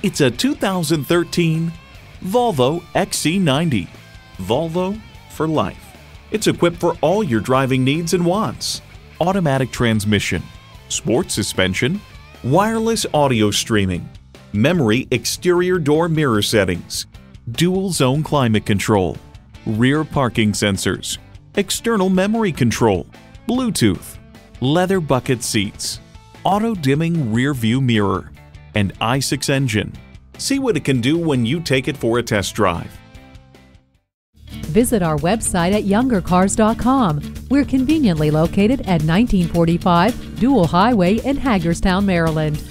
It's a 2013 Volvo XC90. Volvo for life. It's equipped for all your driving needs and wants. Automatic transmission, sport suspension, wireless audio streaming, memory exterior door mirror settings, dual zone climate control, rear parking sensors, external memory control, Bluetooth, leather bucket seats, auto dimming rear view mirror, and i6 engine. See what it can do when you take it for a test drive. Visit our website at youngercars.com. We're conveniently located at 1945 Dual Highway in Hagerstown, Maryland.